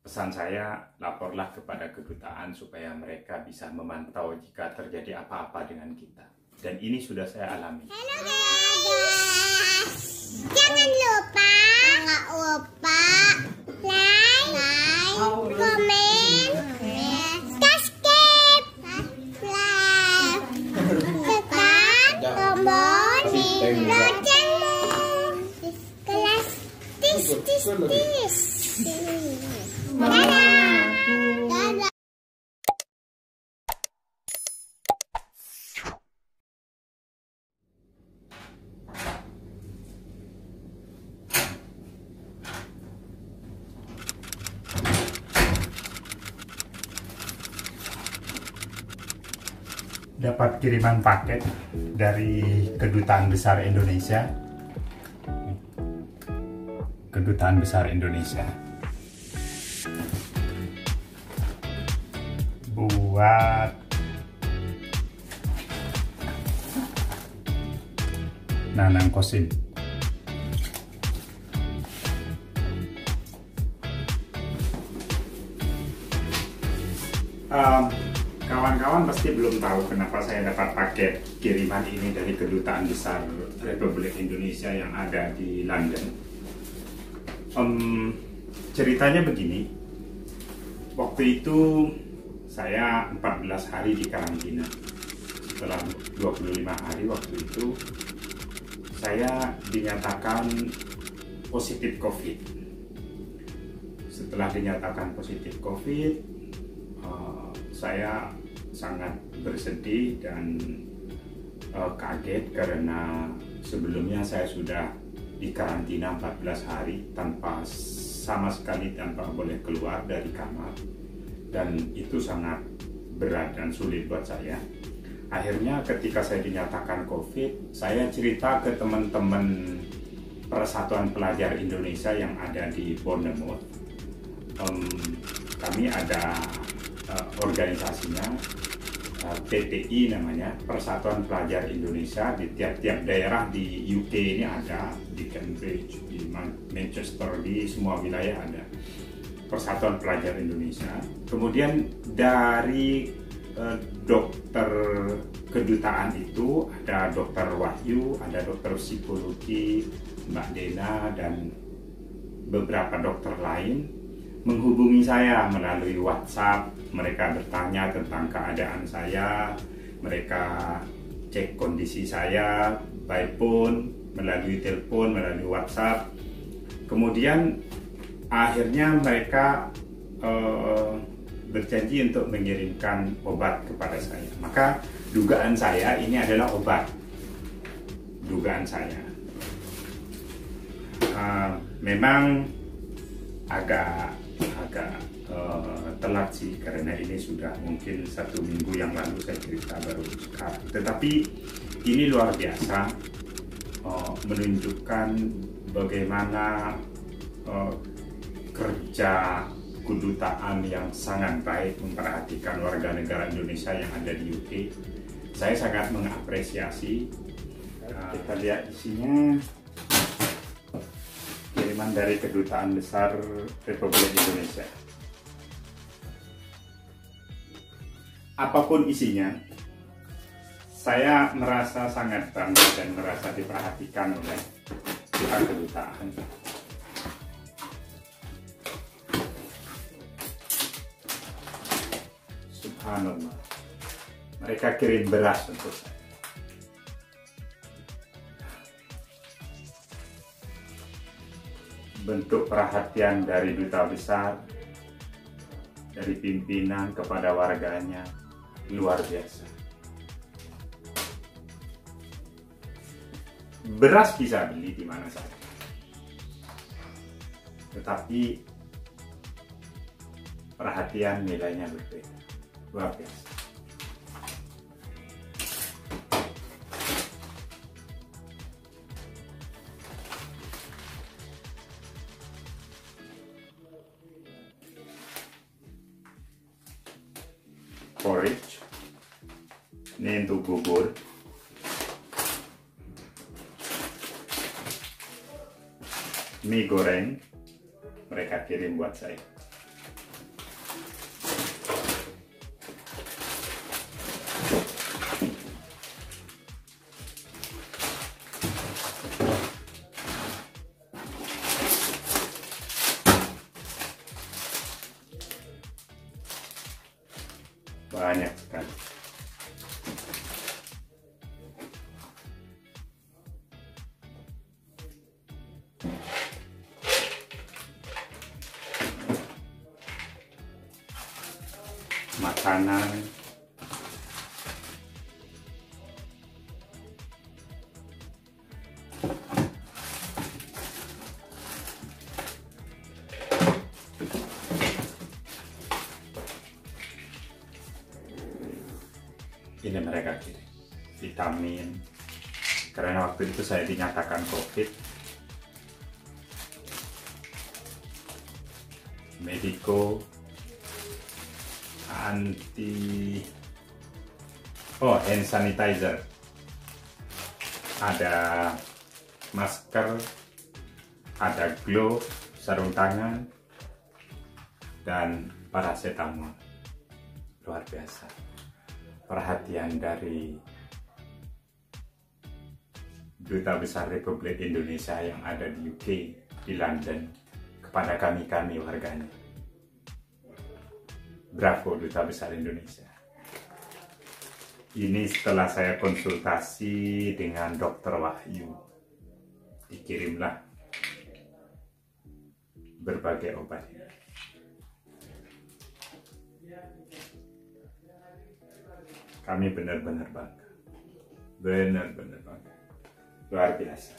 pesan saya laporlah kepada kedutaan supaya mereka bisa memantau jika terjadi apa-apa dengan kita. Dan ini sudah saya alami. Halo guys. Jangan lupa, jangan lupa like, like, komen, subscribe, subscribe, tekan tombol loncengmu. Kelas tis tis tis. Dapat kiriman paket dari Kedutaan Besar Indonesia. Kedutaan Besar Indonesia. Buat Nanang Kosim. Um, kawan-kawan pasti belum tahu kenapa saya dapat paket kiriman ini dari Kedutaan Besar Republik Indonesia yang ada di London. Um, ceritanya begini, waktu itu saya 14 hari di karantina. Setelah 25 hari waktu itu, saya dinyatakan positif COVID. Setelah dinyatakan positif COVID, eh, saya sangat bersedih dan eh, kaget karena sebelumnya saya sudah di karantina 14 hari tanpa sama sekali tanpa boleh keluar dari kamar dan itu sangat berat dan sulit buat saya. Akhirnya ketika saya dinyatakan COVID, saya cerita ke teman-teman Persatuan Pelajar Indonesia yang ada di Bournemouth. Em, kami ada eh, organisasinya PPI namanya Persatuan Pelajar Indonesia di tiap-tiap daerah di UK ini ada di Cambridge, di Man- Manchester, di semua wilayah ada Persatuan Pelajar Indonesia. Kemudian dari eh, dokter kedutaan itu ada dokter Wahyu, ada dokter psikologi Mbak Dena dan beberapa dokter lain menghubungi saya melalui WhatsApp. Mereka bertanya tentang keadaan saya, mereka cek kondisi saya by phone, melalui telepon, melalui WhatsApp. Kemudian akhirnya mereka eh, berjanji untuk mengirimkan obat kepada saya. Maka dugaan saya ini adalah obat. Dugaan saya. Eh, memang agak agak eh, telat sih karena ini sudah mungkin satu minggu yang lalu saya cerita baru sekarang. Tetapi ini luar biasa eh, menunjukkan bagaimana eh, kerja kedutaan yang sangat baik memperhatikan warga negara Indonesia yang ada di UK. Saya sangat mengapresiasi. Nah, kita lihat isinya kiriman dari kedutaan besar Republik Indonesia. Apa pun isinya, saya merasa sangat bangga dan merasa diperhatikan oleh pihak kedutaan. Subhanallah. Mereka kirim beras untuk saya. Bentuk perhatian dari duta besar, dari pimpinan kepada warganya, luar biasa. Beras bisa beli di mana saja. Tetapi perhatian nilainya berbeda. Luar biasa. Porridge. Ini untuk bubur. Mie goreng. Mereka kirim buat saya. Makanan ini mereka kirim vitamin. Karena waktu itu saya dinyatakan covid. Mediko anti oh hand sanitizer. Ada masker ada glove sarung tangan dan paracetamol. Luar biasa. Perhatian dari Duta Besar Republik Indonesia yang ada di UK, di London, kepada kami-kami warganya. Bravo Duta Besar Indonesia. Ini setelah saya konsultasi dengan Dokter Wahyu, dikirimlah berbagai obat. Kami benar-benar bangga. Benar-benar bangga. Luar biasa.